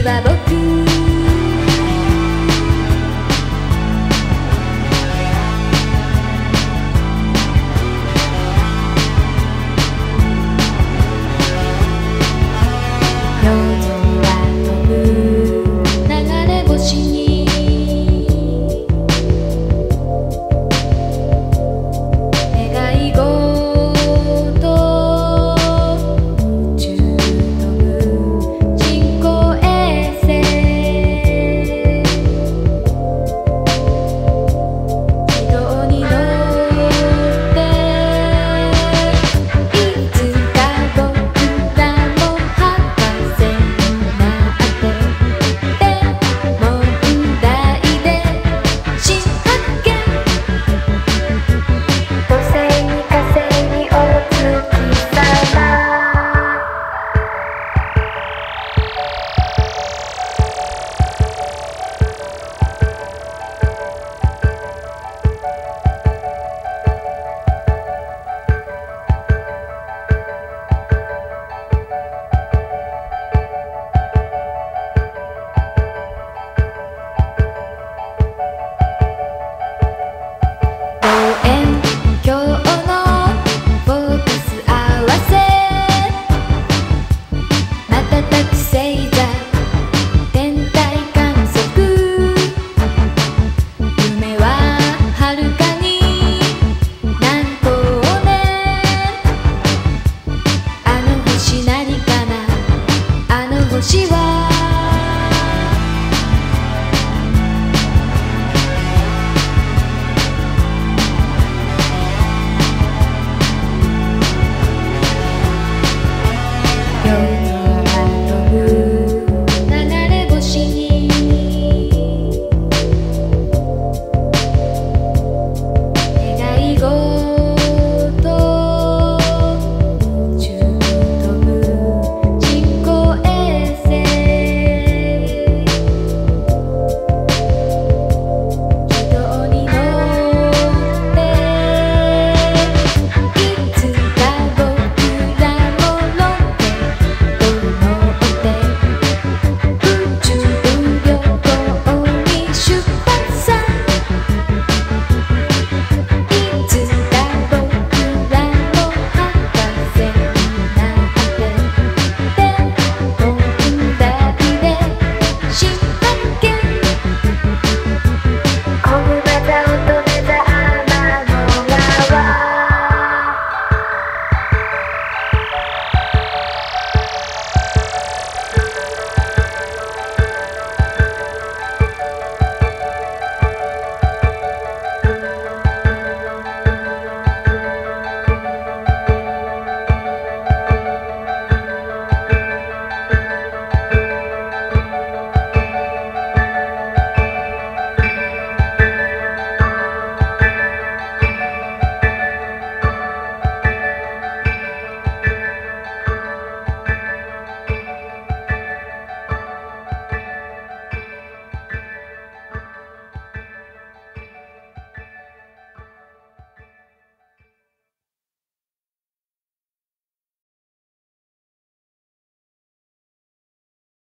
vida, doctor.